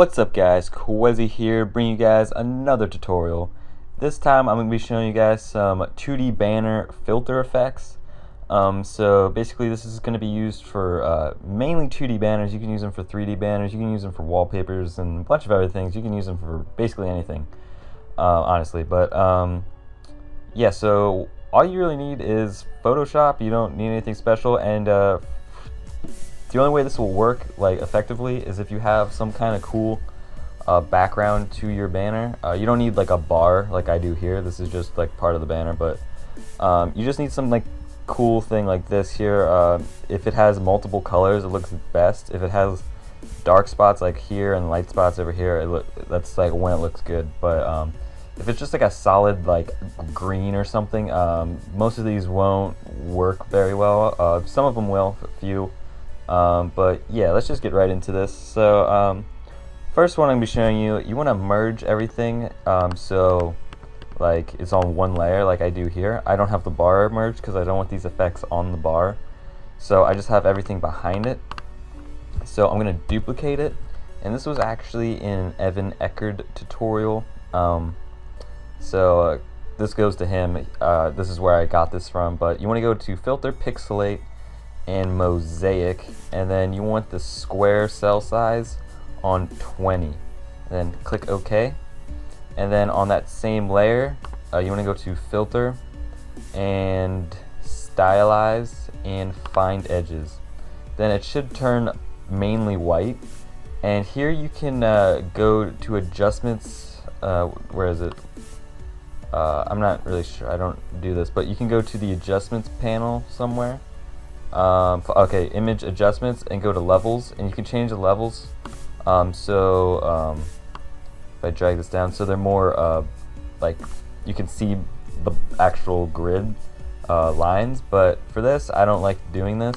What's up guys, Qehzy here, bringing you guys another tutorial. This time I'm going to be showing you guys some 2D banner filter effects. Um, so basically this is going to be used for uh, mainly 2D banners, you can use them for 3D banners, you can use them for wallpapers and a bunch of other things, you can use them for basically anything, uh, honestly. But um, yeah, so all you really need is Photoshop, you don't need anything special, and uh, the only way this will work like effectively is if you have some kind of cool uh, background to your banner. Uh, you don't need like a bar like I do here. This is just like part of the banner, but um, you just need some like cool thing like this here. Uh, if it has multiple colors, it looks best. If it has dark spots like here and light spots over here, it that's like when it looks good. But um, if it's just like a solid like green or something, um, most of these won't work very well. Uh, some of them will, a few. Um, but yeah, let's just get right into this. So um, first one I'm to be showing you, you want to merge everything um, so like it's on one layer like I do here. I don't have the bar merged because I don't want these effects on the bar. So I just have everything behind it. So I'm going to duplicate it. And this was actually in Evan Eckerd tutorial. Um, so uh, this goes to him. Uh, this is where I got this from. But you want to go to Filter, Pixelate, and mosaic. And then you want the square cell size on 20 then click OK. And then on that same layer uh, you want to go to filter and stylize and find edges. Then it should turn mainly white. And here you can uh, go to adjustments uh, where is it? Uh, I'm not really sure I don't do this but you can go to the adjustments panel somewhere um, okay, image adjustments and go to levels, and you can change the levels. Um, so um, if I drag this down, so they're more uh, like you can see the actual grid uh, lines. But for this, I don't like doing this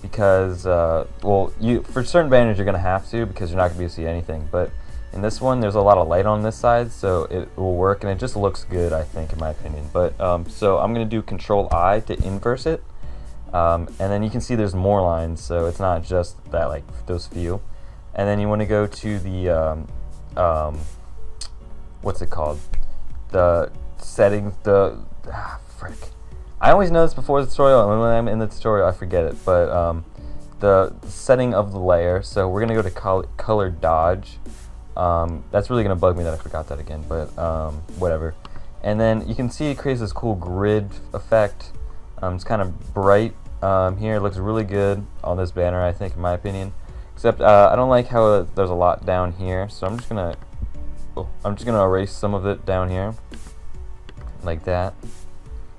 because uh, well, you for certain banners you're gonna have to because you're not gonna be able to see anything. But in this one, there's a lot of light on this side, so it will work, and it just looks good, I think, in my opinion. But um, so I'm gonna do Control I to inverse it. Um, and then you can see there's more lines, so it's not just that like those few. And then you want to go to the um, um, what's it called? The settings. The ah, frick. I always know this before the tutorial, and when I'm in the tutorial, I forget it. But um, the setting of the layer. So we're gonna go to col color dodge. Um, that's really gonna bug me that I forgot that again, but um, whatever. And then you can see it creates this cool grid effect. it's kind of bright um, here. Looks really good on this banner, I think, in my opinion. Except uh, I don't like how uh, there's a lot down here, so I'm just gonna oh, I'm just gonna erase some of it down here, like that.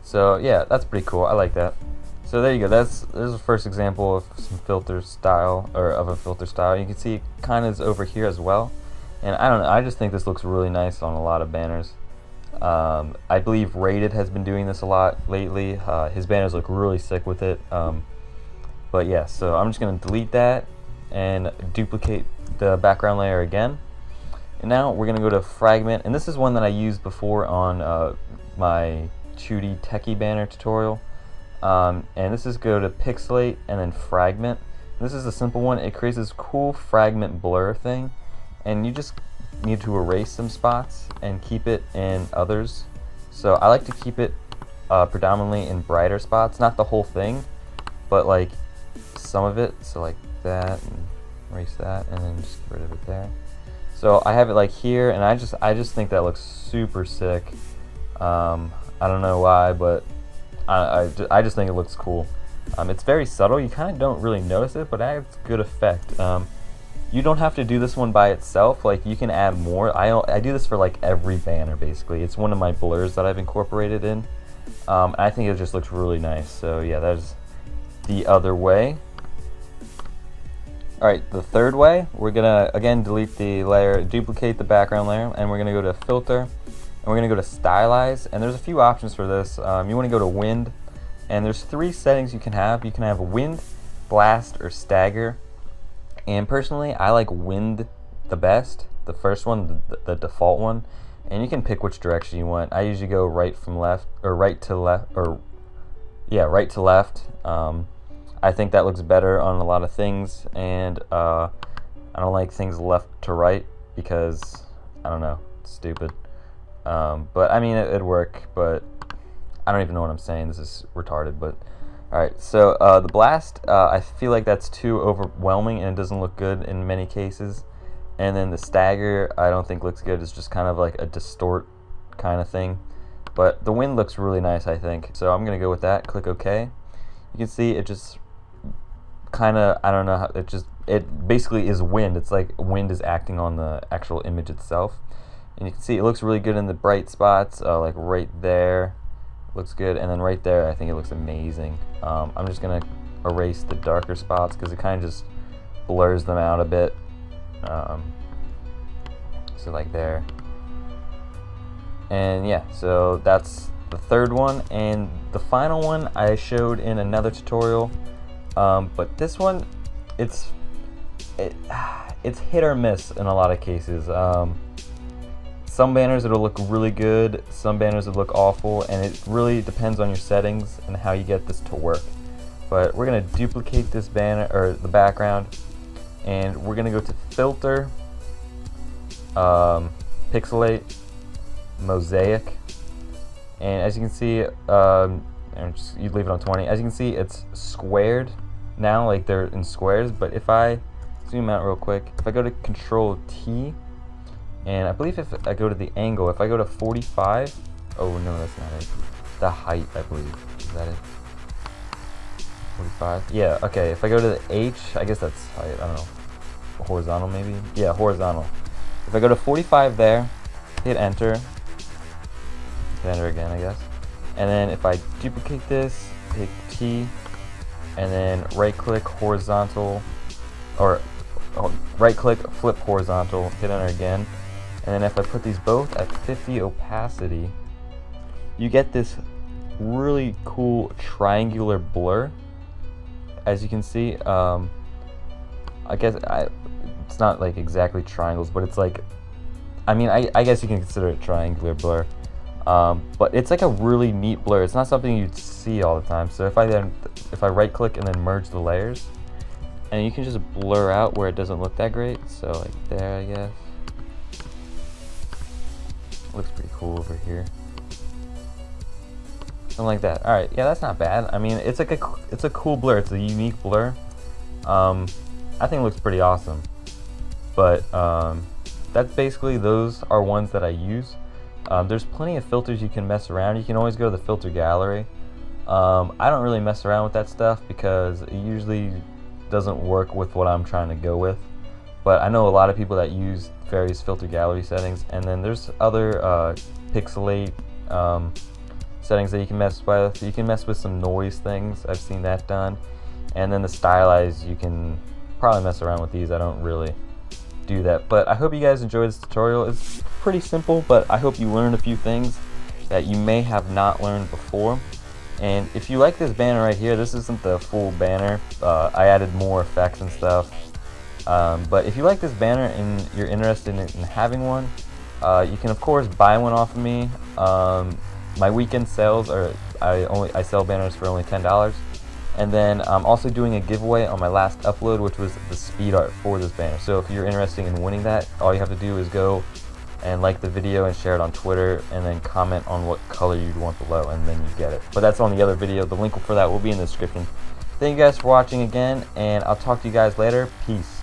So yeah, that's pretty cool. I like that. So there you go. That's there's the first example of some filter style or of a filter style. You can see kind of is over here as well. And I don't know. I just think this looks really nice on a lot of banners. Um, I believe Rated has been doing this a lot lately. Uh, his banners look really sick with it. Um, but yeah, so I'm just going to delete that and duplicate the background layer again. And now we're going to go to Fragment. And this is one that I used before on uh, my 2D Techie banner tutorial. Um, and this is go to Pixelate and then Fragment. This is a simple one. It creates this cool fragment blur thing. And you just need to erase some spots and keep it in others. So I like to keep it uh, predominantly in brighter spots, not the whole thing, but like some of it. So like that, and erase that, and then just get rid of it there. So I have it like here, and I just I just think that looks super sick. Um, I don't know why, but I, I, I just think it looks cool. Um, it's very subtle. You kind of don't really notice it, but it has good effect. Um, you don't have to do this one by itself. Like you can add more. I I do this for like every banner basically. It's one of my blurs that I've incorporated in. Um, I think it just looks really nice. So yeah, that's the other way. Alright, the third way, we're gonna again delete the layer, duplicate the background layer, and we're gonna go to filter, and we're gonna go to stylize, and there's a few options for this. Um, you wanna go to wind, and there's three settings you can have. You can have wind, blast, or stagger. And personally, I like wind the best, the first one, the, the, default one. And you can pick which direction you want. I usually go right from left, or right to left, or yeah, right to left. Um, I think that looks better on a lot of things. And uh, I don't like things left to right because I don't know, stupid. Um, but I mean, it, would work, but I don't even know what I'm saying. This is retarded, but alright. So uh, the blast, uh, I feel like that's too overwhelming and it doesn't look good in many cases. And then the stagger, I don't think looks good. It's just kind of like a distort kind of thing. But the wind looks really nice, I think. So I'm going to go with that. Click OK. You can see it just kind of, I don't know, how, it just, it basically is wind. It's like wind is acting on the actual image itself. And you can see it looks really good in the bright spots, uh, like right there. Looks good. And then right there, I think it looks amazing. Um, I'm just to erase the darker spots because it kind of just blurs them out a bit. Um, so like there. And yeah, so that's the third one. And the final one I showed in another tutorial. Um, but this one, it's it, it's hit or miss in a lot of cases. Some banners it'll look really good, some banners will look awful, and it really depends on your settings and how you get this to work. But we're gonna duplicate this banner or the background, and we're gonna go to Filter, um, Pixelate, Mosaic, and as you can see, um, just, you leave it on 20. As you can see, it's squared now, like they're in squares. But if I zoom out real quick, if I go to Control T, and I believe if I go to the angle, if I go to 45, oh no, that's not it. The height, I believe. Is that it? 45? Yeah, okay. If I go to the H, I guess that's height. I don't know. Horizontal, maybe? Yeah, horizontal. If I go to 45 there, hit enter. Hit enter again, I guess. And then if I duplicate this, hit T, and then right click horizontal, or oh, right click, flip horizontal, hit enter again. And then if I put these both at 50 opacity, you get this really cool triangular blur. As you can see, um, I guess I, it's not like exactly triangles, but it's like, I mean, I, I guess you can consider it triangular blur. Um, but it's like a really neat blur. It's not something you'd see all the time. So if I then, if I right click and then merge the layers, and you can just blur out where it doesn't look that great. So like there, I guess. Looks pretty cool over here. Something like that. All right, yeah, that's not bad. I mean, it's like a, it's a cool blur. It's a unique blur. Um, I think it looks pretty awesome. But um, that's basically those are ones that I use. Um, there's plenty of filters you can mess around. You can always go to the filter gallery. Um, I don't really mess around with that stuff because it usually doesn't work with what I'm trying to go with. But I know a lot of people that use various filter gallery settings, and then there's other uh, pixelate um, settings that you can mess with. You can mess with some noise things. I've seen that done. And then the stylize, you can probably mess around with these. I don't really do that. But I hope you guys enjoyed this tutorial. It's pretty simple, but I hope you learned a few things that you may have not learned before. And if you like this banner right here, this isn't the full banner. Uh, I added more effects and stuff. Um, but if you like this banner and you're interested in, in having one, uh, you can of course buy one off of me. Um, my weekend sales are I only I sell banners for only ten dollars. And then I'm also doing a giveaway on my last upload, which was the speed art for this banner. So if you're interested in winning that, all you have to do is go and like the video and share it on Twitter, and then comment on what color you'd want below, and then you get it. But that's on the other video. The link for that will be in the description. Thank you guys for watching again, and I'll talk to you guys later. Peace.